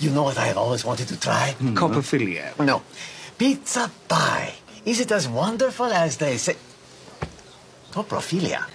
You know what I have always wanted to try? Hmm. Coprophilia. No. Pizza pie. Is it as wonderful as they say? Coprophilia.